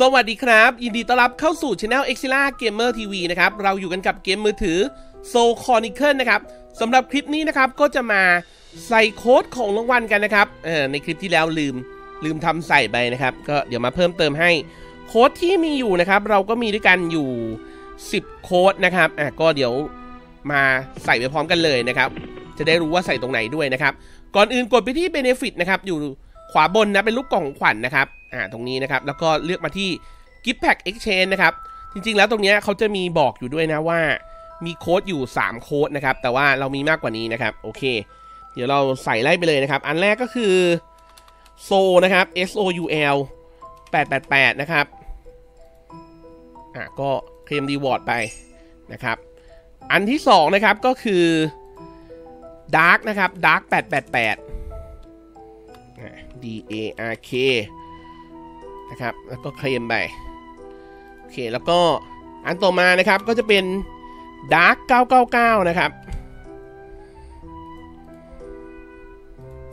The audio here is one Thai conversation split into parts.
สวัสดีครับ ยินดีต้อนรับเข้าสู่ช anel e x i l a Gamer TV นะครับ เราอยู่กันกับเกมมือถือ Soul Chronicle นะครับสำหรับคลิปนี้นะครับก็จะมาใส่โค้ดของรางวัลกันนะครับเออในคลิปที่แล้วลืมลืมทำใส่ไปนะครับ ก็เดี๋ยวมาเพิ่มเติมให้โค้ดที่มีอยู่นะครับ เราก็มีด้วยกันอยู่ 10 โค้ดนะครับอะก็เดี๋ยวมาใส่ไปพร้อมกันเลยนะครับ จะได้รู้ว่าใส่ตรงไหนด้วยนะครับ ก่อนอื่นกดไปที่ Benefit นะครับอยู่ขวาบนนะเป็นรูปกล่องของขวัญนะครับ อ่าตรงนี้นะครับ แล้วก็เลือกมาที่ Gift Pack Exchange นะครับ จริงๆ แล้วตรงเนี้ยเขาจะมีบอกอยู่ด้วยนะว่ามีโค้ดอยู่ 3 โค้ดนะครับ แต่ว่าเรามีมากกว่านี้นะครับ โอเค เดี๋ยวเราใส่ไล่ไปเลยนะครับ อันแรกก็คือโซนะครับ S O U L 888 นะครับ อะก็เคลมรีวอร์ดไปนะครับ อันที่ 2 นะครับก็คือ Dark นะครับ Dark 888 D A R K นะครับ แล้วก็เคลมไป โอเค แล้วก็อันต่อมานะครับก็จะเป็น Dark 999 นะครับ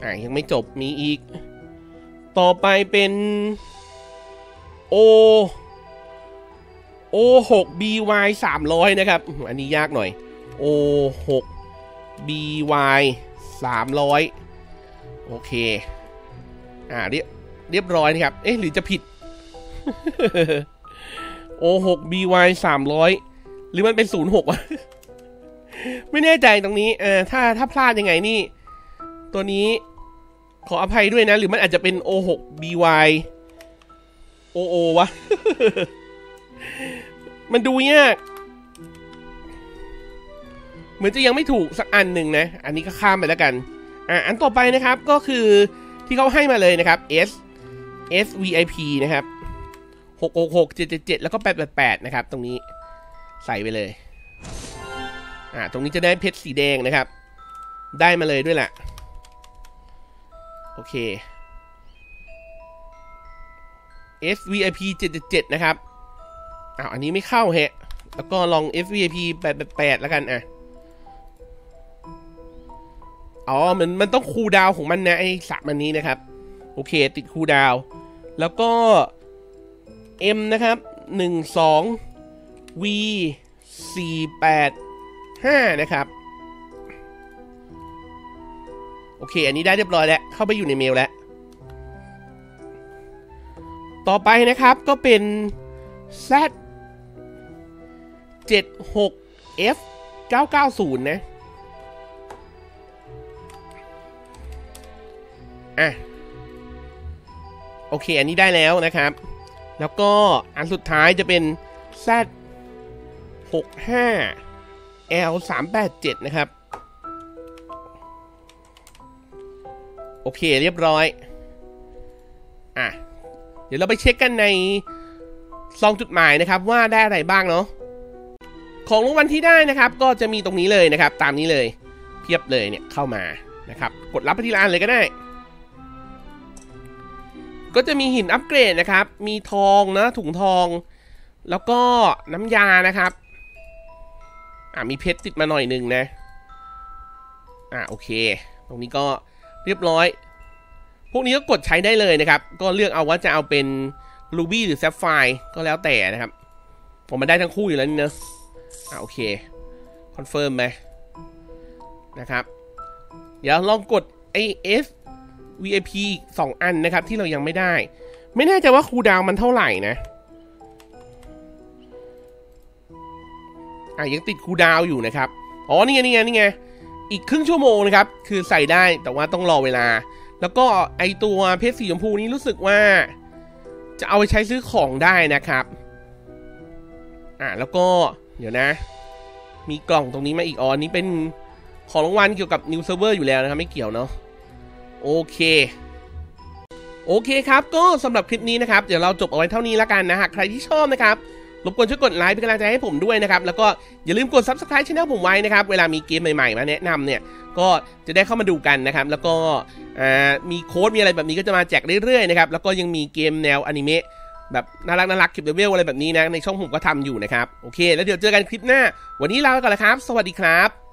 อ่ายังไม่จบมีอีก ต่อไปเป็น O O 6 BY 300 นะครับ อันนี้ยากหน่อย O 6 BY 300 โอเค อ่าเรียบ เรียบร้อยนะครับ เอ๊ะหรือจะผิด O 6 BY 300 หรือมันเป็น 06วะไม่แน่ใจตรงนี้เออถ้าถ้าพลาดยังไงนี่ ตัวนี้ขออภัยด้วยนะ หรือมันอาจจะเป็น O 6 BY OO วะ มันดูยากเหมือนจะยังไม่ถูกสักอันหนึ่งนะ อันนี้ก็ข้ามไปแล้วกัน อะ อันต่อไปนะครับก็คือที่เขาให้มาเลยนะครับ S S VIP นะครับ 666 777 แล้วก็ 888 นะครับ ตรงนี้ใส่ไปเลย อ่า ตรงนี้จะได้เพชรสีแดงนะครับ ได้มาเลยด้วยแหละ โอเค S VIP 777 นะครับ อ้าว อันนี้ไม่เข้าแฮะ แล้วก็ลอง S VIP 888 แล้วกันอะอ๋อ มัน มันต้องคูดาวของมันนะไอ้สามอันนี้นะครับ โอเค ติดคูดาว แล้วก็ M นะครับ 12 V 485 นะครับ โอเค อันนี้ได้เรียบร้อยแล้ว เข้าไปอยู่ในเมลแล้ว ต่อไปนะครับก็เป็น Z 76 F 990 นะ อะ โอเค อันนี้ได้แล้วนะครับ แล้วก็อันสุดท้ายจะเป็น Z 65 L 387นะครับ โอเคเรียบร้อย อะ เดี๋ยวเราไปเช็คกันในซองจุดหมายนะครับว่าได้อะไรบ้างเนาะของรางวัลที่ได้นะครับ ก็จะมีตรงนี้เลยนะครับ ตามนี้เลย เพียบเลยเนี่ยเข้ามานะครับ กดรับไปที่ร้านเลยก็ได้ ก็จะมีหินอัปเกรดนะครับ มีทองนะถุงทอง แล้วก็น้ำยานะครับ อ่ามีเพชรติดมาหน่อยหนึ่งนะ อ่าโอเค ตรงนี้ก็เรียบร้อย พวกนี้ก็กดใช้ได้เลยนะครับ ก็เลือกเอาว่าจะเอาเป็น Ruby หรือ Sapphire ก็แล้วแต่นะครับ ผมมาได้ทั้งคู่อยู่แล้วนี่เนอะอ่าโอเค confirm ไหมนะครับ เดี๋ยวลองกดไอ S VIP ส องอันนะครับ ที่เรายังไม่ได้ ไม่แน่ใจว่าคูดาวมันเท่าไหร่นะอะยังติดคูดาวอยู่นะครับ อ๋อ นี่ไงนี่ไงนี่ไง อีกครึ่งชั่วโมงนะครับ คือใส่ได้แต่ว่าต้องรอเวลา แล้วก็ไอตัวเพชรสีชมพูนี้รู้สึกว่า จะเอาไปใช้ซื้อของได้นะครับ อะแล้วก็เดี๋ยวนะ มีกล่องตรงนี้มาอีกอ๋อนี้เป็นของรางวัลเกี่ยวกับ New Server อยู่แล้วนะครับ ไม่เกี่ยวเนาะ โอเคโอเคครับ ก็สำหรับคลิปนี้นะครับ เดี๋ยวเราจบเอาไว้เท่านี้แล้วกันนะ หากใครที่ชอบนะครับ รบกวนช่วยกดไลค์เป็นกำลังใจให้ผมด้วยนะครับ แล้วก็อย่าลืมกด subscribe channel ผมไว้นะครับ เวลามีเกมใหม่ๆ มาแนะนำเนี่ย ก็จะได้เข้ามาดูกันนะครับ แล้วก็มีโค้ดมีอะไรแบบนี้ก็จะมาแจกเรื่อยๆนะครับ แล้วก็ยังมีเกมแนวอนิเมะแบบน่ารักน่ารักเก็บเลเวลอะไรแบบนี้นะ ในช่องผมก็ทำอยู่นะครับ โอเค แล้วเดี๋ยวเจอกันคลิปหน้า วันนี้ลาไปก่อนล้วครับ สวัสดีครับ